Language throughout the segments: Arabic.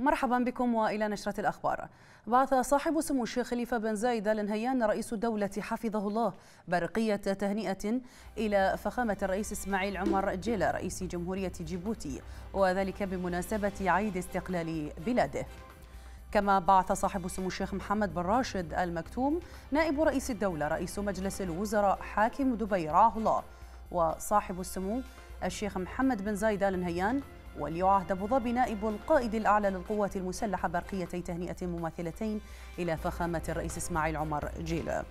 مرحبا بكم وإلى نشرة الأخبار. بعث صاحب سمو الشيخ خليفة بن زايد ال نهيان رئيس الدولة حفظه الله برقية تهنئة إلى فخامة الرئيس إسماعيل عمر جيله رئيس جمهورية جيبوتي وذلك بمناسبة عيد استقلال بلاده. كما بعث صاحب سمو الشيخ محمد بن راشد المكتوم نائب رئيس الدولة رئيس مجلس الوزراء حاكم دبي رعاه الله وصاحب السمو الشيخ محمد بن زايد ال نهيان ولي عهد أبو ظبي نائب القائد الأعلى للقوات المسلحة برقيتي تهنئة مماثلتين إلى فخامة الرئيس إسماعيل عمر جيله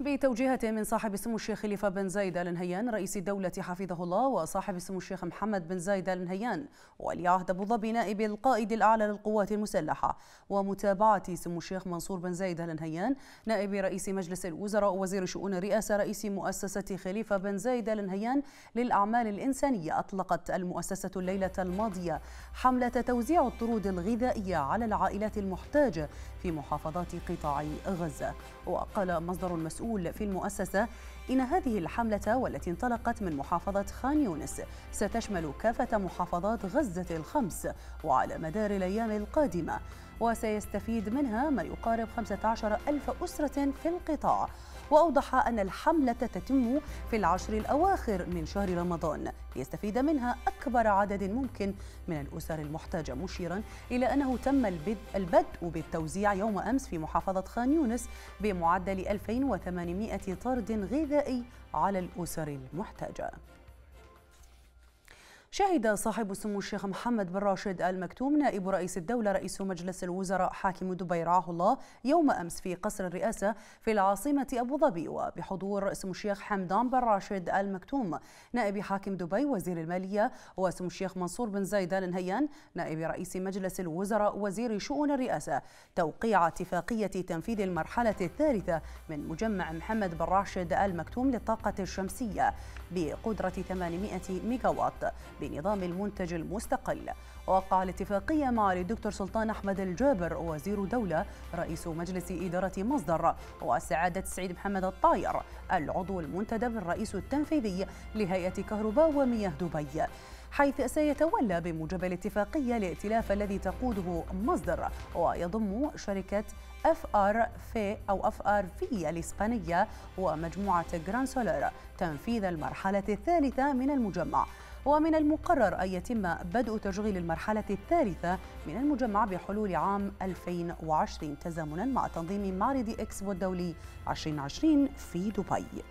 بتوجيهة من صاحب سمو الشيخ خليفة بن زايد آل نهيان رئيس الدولة حفظه الله وصاحب سمو الشيخ محمد بن زايد آل نهيان ولي عهد أبو ظبي نائب القائد الأعلى للقوات المسلحة. ومتابعة سمو الشيخ منصور بن زايد آل نهيان نائب رئيس مجلس الوزراء ووزير شؤون الرئاسة رئيس مؤسسة خليفة بن زايد آل نهيان للأعمال الإنسانية. أطلقت المؤسسة الليلة الماضية حملة توزيع الطرود الغذائية على العائلات المحتاجة في محافظات قطاع غزة. وقال مصدر مسؤول في المؤسسة إن هذه الحملة والتي انطلقت من محافظة خان يونس ستشمل كافة محافظات غزة الخمس وعلى مدار الأيام القادمة وسيستفيد منها ما يقارب 15 ألف أسرة في القطاع. وأوضح أن الحملة تتم في العشر الأواخر من شهر رمضان. ليستفيد منها أكبر عدد ممكن من الأسر المحتاجة مشيرا إلى أنه تم البدء بالتوزيع يوم أمس في محافظة خان يونس بمعدل 2800 طرد غذائي على الأسر المحتاجة. شهد صاحب سمو الشيخ محمد بن راشد آل مكتوم نائب رئيس الدولة رئيس مجلس الوزراء حاكم دبي رعاه الله يوم أمس في قصر الرئاسة في العاصمة أبو ظبي وبحضور سمو الشيخ حمدان بن راشد آل مكتوم نائب حاكم دبي وزير المالية وسمو الشيخ منصور بن زايد آل نهيان نائب رئيس مجلس الوزراء وزير شؤون الرئاسة. توقيع اتفاقية تنفيذ المرحلة الثالثة من مجمع محمد بن راشد آل مكتوم للطاقة الشمسية بقدرة 800 ميجاوات. بنظام المنتج المستقل. وقع الاتفاقية مع الدكتور سلطان أحمد الجابر وزير دولة رئيس مجلس إدارة مصدر. وسعادة سعيد محمد الطاير العضو المنتدب الرئيس التنفيذي لهيئة كهرباء ومياه دبي. حيث سيتولى بموجب الاتفاقية الائتلاف الذي تقوده مصدر. ويضم شركة اف ار في أو اف ار في الإسبانية ومجموعة Gransolar تنفيذ المرحلة الثالثة من المجمع. ومن المقرر أن يتم بدء تشغيل المرحلة الثالثة من المجمع بحلول عام 2020 تزامنا مع تنظيم معرض إكسبو الدولي 2020 في دبي.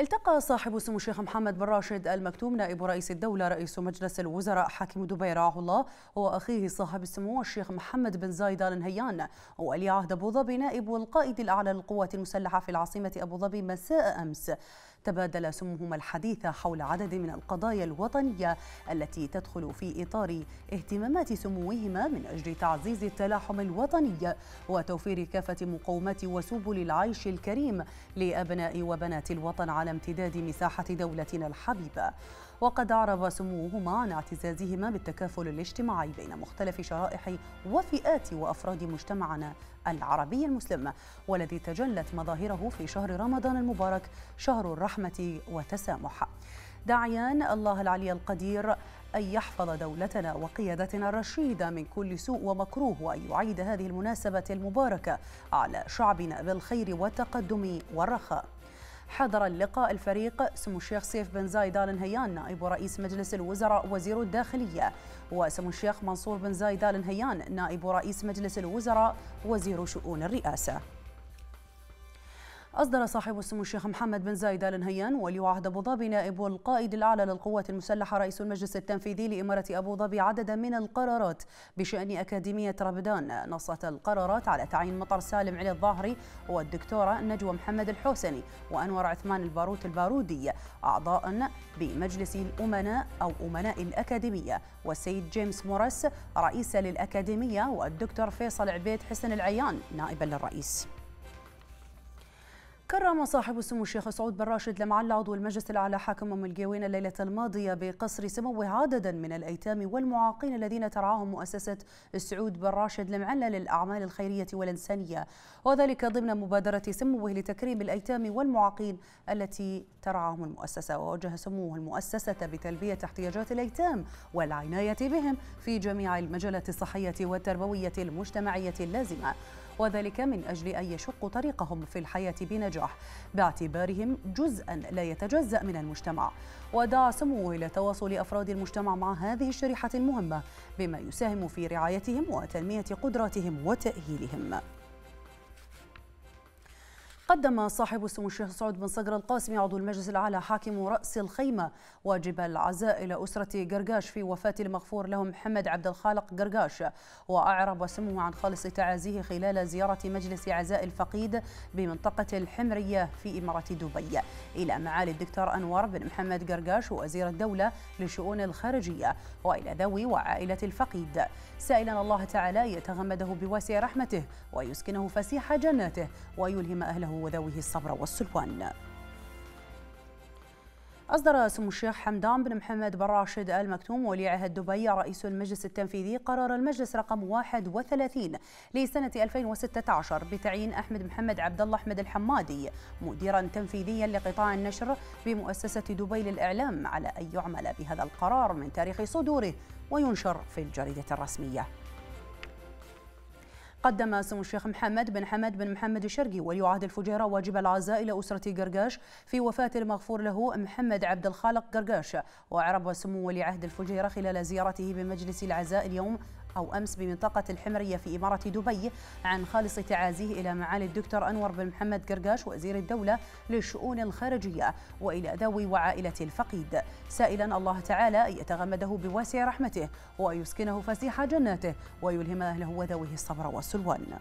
التقى صاحب سمو الشيخ محمد بن راشد المكتوم نائب رئيس الدولة رئيس مجلس الوزراء حاكم دبي رعاه الله وأخيه صاحب السمو الشيخ محمد بن زايد آل نهيان ولي عهد أبو ظبي نائب القائد الأعلى للقوات المسلحة في العاصمة أبو ظبي مساء أمس. تبادل سموهما الحديث حول عدد من القضايا الوطنية التي تدخل في إطار اهتمامات سموهما من أجل تعزيز التلاحم الوطني وتوفير كافة مقومات وسبل العيش الكريم لأبناء وبنات الوطن على امتداد مساحة دولتنا الحبيبة. وقد أعرب سموهما عن اعتزازهما بالتكافل الاجتماعي بين مختلف شرائح وفئات وأفراد مجتمعنا العربي المسلم والذي تجلت مظاهره في شهر رمضان المبارك شهر الرحمة والتسامح داعيا الله العلي القدير أن يحفظ دولتنا وقيادتنا الرشيدة من كل سوء ومكروه وأن يعيد هذه المناسبة المباركة على شعبنا بالخير والتقدم والرخاء. حضر اللقاء الفريق سمو الشيخ سيف بن زايد آل نهيان نائب رئيس مجلس الوزراء وزير الداخلية وسمو الشيخ منصور بن زايد آل نهيان نائب رئيس مجلس الوزراء وزير شؤون الرئاسة. أصدر صاحب السمو الشيخ محمد بن زايد آل نهيان ولي عهد أبو ظبي نائب القائد الأعلى للقوات المسلحة رئيس المجلس التنفيذي لإمارة أبو ظبي عددا من القرارات بشأن أكاديمية ربدان. نصت القرارات على تعيين مطر سالم علي الظاهري والدكتورة نجوى محمد الحوسني وأنور عثمان الباروت البارودي أعضاء بمجلس الأمناء أو أمناء الأكاديمية والسيد جيمس موريس رئيسا للأكاديمية والدكتور فيصل عبيد حسن العيان نائبا للرئيس. كرم صاحب السمو الشيخ سعود بن راشد لمعل عضو المجلس الأعلى حاكم أم القوين الليلة الماضية بقصر سموه عددا من الأيتام والمعاقين الذين ترعاهم مؤسسة سعود بن راشد لمعلة للاعمال الخيرية والإنسانية. وذلك ضمن مبادرة سموه لتكريم الأيتام والمعاقين التي ترعاهم المؤسسة. ووجه سموه المؤسسة بتلبية احتياجات الأيتام والعناية بهم في جميع المجالات الصحية والتربوية المجتمعية اللازمة. وذلك من أجل أن يشقوا طريقهم في الحياة بنجاح باعتبارهم جزءا لا يتجزأ من المجتمع. ودعا سموه إلى تواصل أفراد المجتمع مع هذه الشريحة المهمة بما يساهم في رعايتهم وتنمية قدراتهم وتأهيلهم. قدم صاحب السمو الشيخ سعود بن صقر القاسمي عضو المجلس الأعلى حاكم رأس الخيمة واجب العزاء إلى أسرة قرقاش في وفاة المغفور لهم محمد عبد الخالق قرقاش. وأعرب سموه عن خالص تعازيه خلال زيارة مجلس عزاء الفقيد بمنطقة الحمرية في إمارة دبي. إلى معالي الدكتور أنور بن محمد قرقاش وزير الدولة للشؤون الخارجية وإلى ذوي وعائلة الفقيد. سائلا الله تعالى يتغمده بواسع رحمته ويسكنه فسيح جناته ويلهم أهله وذويه الصبر والسلوان. أصدر سمو الشيخ حمدان بن محمد بن راشد آل مكتوم ولي عهد دبي رئيس المجلس التنفيذي قرار المجلس رقم 31 لسنة 2016 بتعيين أحمد محمد عبد الله أحمد الحمادي مديرا تنفيذيا لقطاع النشر بمؤسسة دبي للإعلام على أن يعمل بهذا القرار من تاريخ صدوره وينشر في الجريدة الرسمية. قدم سمو الشيخ محمد بن حمد بن محمد الشرقي ولي عهد الفجيرة واجب العزاء إلى أسرة قرقاش في وفاة المغفور له محمد عبد الخالق قرقاش. وأعرب سمو ولي عهد الفجيرة خلال زيارته بمجلس العزاء اليوم أو أمس بمنطقة الحمرية في إمارة دبي عن خالص تعازيه إلى معالي الدكتور أنور بن محمد قرقاش وزير الدولة للشؤون الخارجية وإلى ذوي وعائلة الفقيد. سائلا الله تعالى أن يتغمده بواسع رحمته ويسكنه فسيح جناته ويلهم أهله وذويه الصبر والسلوان.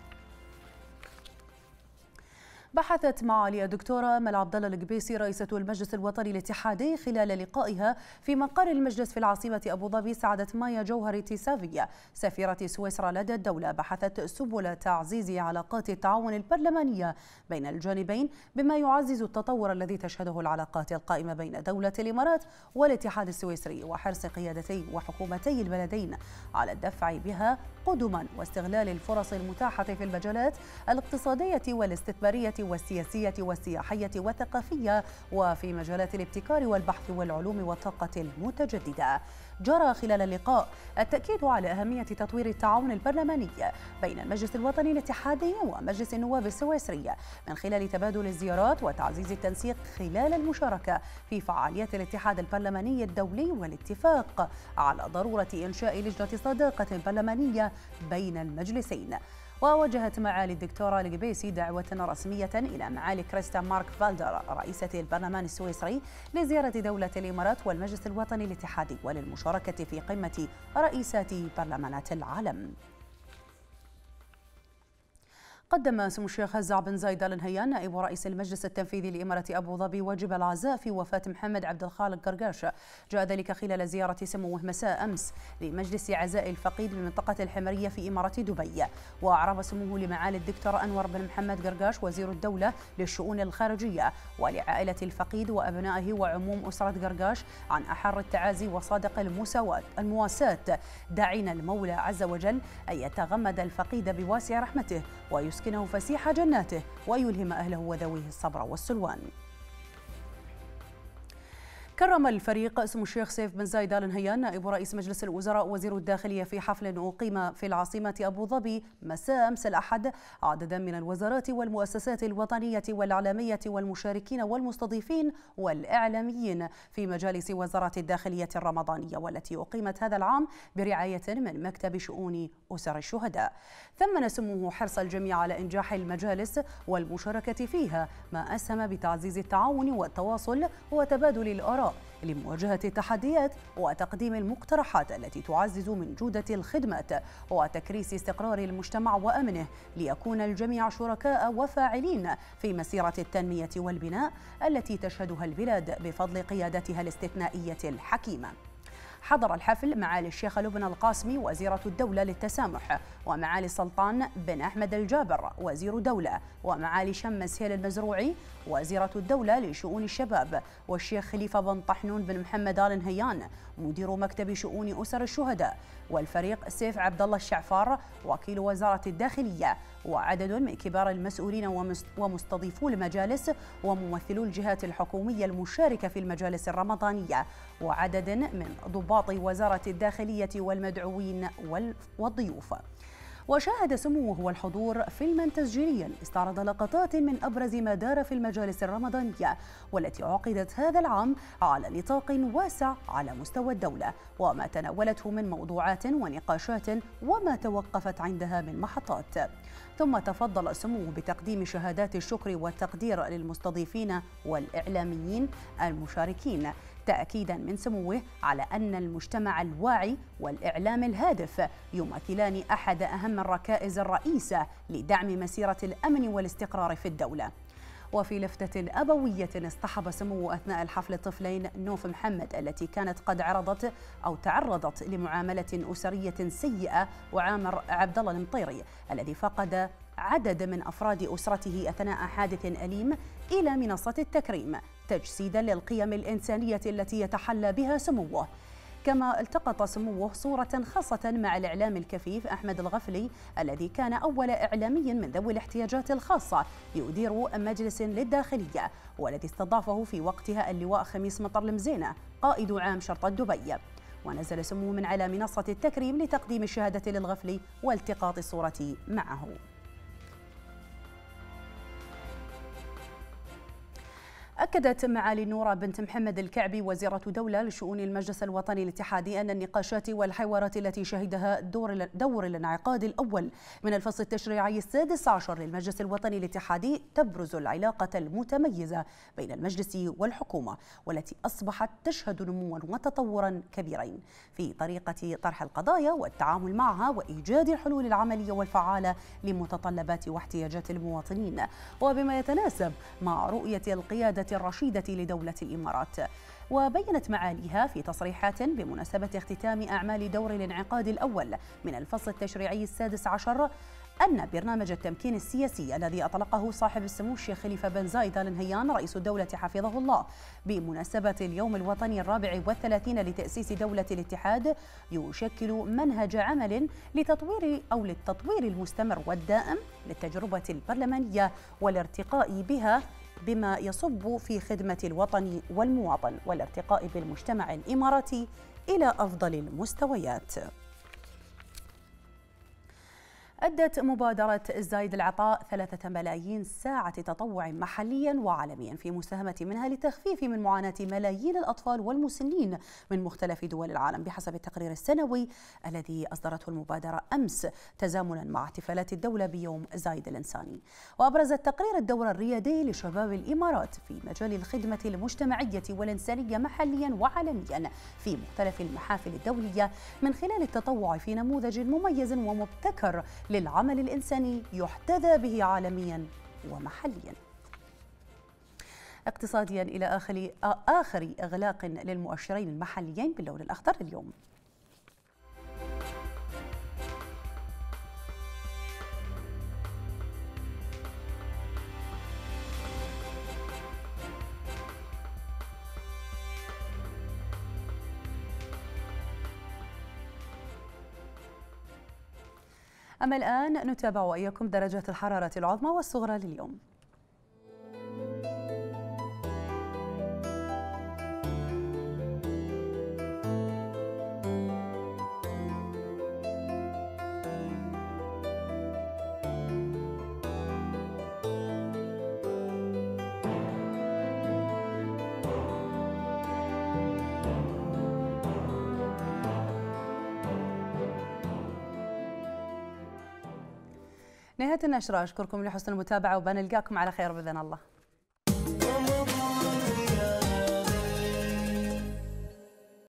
بحثت معالي الدكتورة مل عبد الله القبيسي رئيسة المجلس الوطني الاتحادي خلال لقائها في مقر المجلس في العاصمة أبو ظبي سعادة مايا جوهر تيسافية سفيرة سويسرا لدى الدولة. بحثت سبل تعزيز علاقات التعاون البرلمانية بين الجانبين بما يعزز التطور الذي تشهده العلاقات القائمة بين دولة الإمارات والاتحاد السويسري وحرص قيادتي وحكومتي البلدين على الدفع بها قدما واستغلال الفرص المتاحة في المجالات الاقتصادية والاستثمارية والسياسية والسياحية والثقافية وفي مجالات الابتكار والبحث والعلوم والطاقة المتجددة. جرى خلال اللقاء التأكيد على أهمية تطوير التعاون البرلماني بين المجلس الوطني الاتحادي ومجلس النواب السويسري من خلال تبادل الزيارات وتعزيز التنسيق خلال المشاركة في فعاليات الاتحاد البرلماني الدولي والاتفاق على ضرورة إنشاء لجنة صداقة برلمانية بين المجلسين. ووجهت معالي الدكتورة القبيسي دعوة رسمية إلى معالي كريستا مارك فالدر رئيسة البرلمان السويسري لزيارة دولة الإمارات والمجلس الوطني الاتحادي وللمشاركة في قمة رئيسات برلمانات العالم. قدم سمو الشيخ هزع بن زايد ال نهيان نائب رئيس المجلس التنفيذي لإمارة أبو ظبي واجب العزاء في وفاة محمد عبد الخالق قرقاش. جاء ذلك خلال زيارة سموه مساء أمس لمجلس عزاء الفقيد بمنطقة الحمرية في إمارة دبي. وأعرب سموه لمعالي الدكتور أنور بن محمد قرقاش وزير الدولة للشؤون الخارجية ولعائلة الفقيد وأبنائه وعموم أسرة قرقاش عن أحر التعازي وصادق المساواة المواساة. داعين المولى عز وجل أن يتغمد الفقيد بواسع رحمته ويسر يسكنه فسيح جناته ويلهم أهله وذويه الصبر والسلوان. كرم الفريق اسم الشيخ سيف بن زايد آل نهيان نائب رئيس مجلس الوزراء وزير الداخلية في حفل أقيم في العاصمة أبو ظبي مساء امس الأحد. عددا من الوزارات والمؤسسات الوطنية والاعلاميه والمشاركين والمستضيفين والإعلاميين في مجالس وزارة الداخلية الرمضانية والتي أقيمت هذا العام برعاية من مكتب شؤون أسر الشهداء. ثمن سموه حرص الجميع على إنجاح المجالس والمشاركة فيها ما أسهم بتعزيز التعاون والتواصل وتبادل لمواجهة التحديات وتقديم المقترحات التي تعزز من جودة الخدمات وتكريس استقرار المجتمع وأمنه ليكون الجميع شركاء وفاعلين في مسيرة التنمية والبناء التي تشهدها البلاد بفضل قيادتها الاستثنائية الحكيمة. حضر الحفل معالي الشيخة لبنى القاسمي وزيرة الدولة للتسامح ومعالي سلطان بن أحمد الجابر وزير دولة ومعالي شمس هيل المزروعي وزيرة الدولة لشؤون الشباب والشيخ خليفة بن طحنون بن محمد آل نهيان مدير مكتب شؤون أسر الشهداء والفريق سيف عبد الله الشعفار وكيل وزارة الداخلية وعدد من كبار المسؤولين ومستضيفو المجالس وممثلو الجهات الحكومية المشاركة في المجالس الرمضانية وعدد من ضباط وزارة الداخلية والمدعوين والضيوف. وشاهد سموه والحضور فيلما تسجيليا استعرض لقطات من أبرز ما دار في المجالس الرمضانية والتي عقدت هذا العام على نطاق واسع على مستوى الدولة وما تناولته من موضوعات ونقاشات وما توقفت عندها من محطات. ثم تفضل سموه بتقديم شهادات الشكر والتقدير للمستضيفين والإعلاميين المشاركين. تأكيدا من سموه على أن المجتمع الواعي والإعلام الهادف يمثلان أحد أهم الركائز الرئيسة لدعم مسيرة الأمن والاستقرار في الدولة. وفي لفتة أبوية اصطحب سمو أثناء الحفل الطفلين نوف محمد التي كانت قد عرضت أو تعرضت لمعاملة أسرية سيئة وعامر عبد الله المطيري الذي فقد عدد من أفراد أسرته أثناء حادث أليم إلى منصة التكريم. تجسيدا للقيم الإنسانية التي يتحلى بها سموه. كما التقط سموه صورة خاصة مع الإعلام الكفيف أحمد الغفلي الذي كان أول إعلامي من ذوي الاحتياجات الخاصة يدير مجلس للداخلية والذي استضافه في وقتها اللواء خميس مطر المزينة قائد عام شرطة دبي. ونزل سموه من على منصة التكريم لتقديم الشهادة للغفلي والتقاط الصورة معه. أكدت معالي نورة بنت محمد الكعبي وزيرة دولة لشؤون المجلس الوطني الاتحادي أن النقاشات والحوارات التي شهدها دور, دور الانعقاد الأول من الفصل التشريعي السادس عشر للمجلس الوطني الاتحادي تبرز العلاقة المتميزة بين المجلس والحكومة والتي أصبحت تشهد نموا وتطورا كبيرين. في طريقة طرح القضايا والتعامل معها وإيجاد الحلول العملية والفعالة لمتطلبات واحتياجات المواطنين. وبما يتناسب مع رؤية القيادة الرشيدة لدولة الإمارات وبينت معاليها في تصريحات بمناسبة اختتام أعمال دور الانعقاد الأول من الفصل التشريعي السادس عشر أن برنامج التمكين السياسي الذي أطلقه صاحب السمو الشيخ خليفة بن زايد آل نهيان رئيس الدولة حفظه الله بمناسبة اليوم الوطني الرابع والثلاثين لتأسيس دولة الاتحاد يشكل منهج عمل لتطوير أو للتطوير المستمر والدائم للتجربة البرلمانية والارتقاء بها بما يصب في خدمة الوطن والمواطن والارتقاء بالمجتمع الإماراتي إلى أفضل المستويات. أدت مبادرة زايد العطاء ثلاثة ملايين ساعة تطوع محليا وعالميا في مساهمة منها لتخفيف من معاناة ملايين الأطفال والمسنين من مختلف دول العالم بحسب التقرير السنوي الذي أصدرته المبادرة أمس تزامنا مع احتفالات الدولة بيوم زايد الإنساني. وأبرز التقرير الدور الريادي لشباب الإمارات في مجال الخدمة المجتمعية والإنسانية محليا وعالميا في مختلف المحافل الدولية من خلال التطوع في نموذج مميز ومبتكر للعمل الإنساني يحتذى به عالميا ومحليا. اقتصاديا إلى آخر, آخر إغلاق للمؤشرين المحليين باللون الأخضر اليوم. أما الآن نتابع وإياكم درجات الحرارة العظمى والصغرى لليوم. نهاية النشرة أشكركم لحسن المتابعة وبنلقاكم على خير بإذن الله.